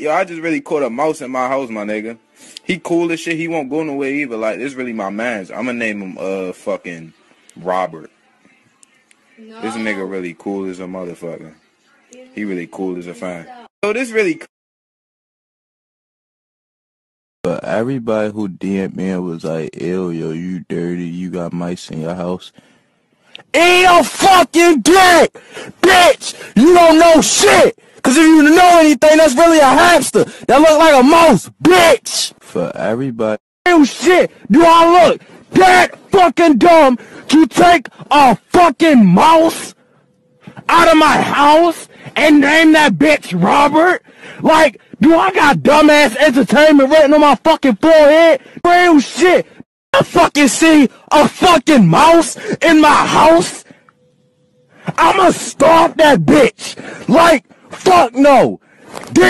Yo, I just really caught a mouse in my house, my nigga. He cool as shit. He won't go nowhere either. Like, this really my man's. I'm gonna name him, uh, fucking Robert. No. This nigga really cool as a motherfucker. He really cool as a fan. So this really But everybody who DM'd me was like, ew, yo, you dirty, you got mice in your house. Eat your fucking dick! Bitch! You don't know shit! Cause if you know anything, that's really a hamster that look like a mouse, bitch! For everybody. Ew shit! Do I look that fucking dumb to take a fucking mouse out of my house and name that bitch Robert? Like, do I got dumbass entertainment written on my fucking forehead? Real shit. I fucking see a fucking mouse in my house. I'ma stomp that bitch. Like, fuck no. This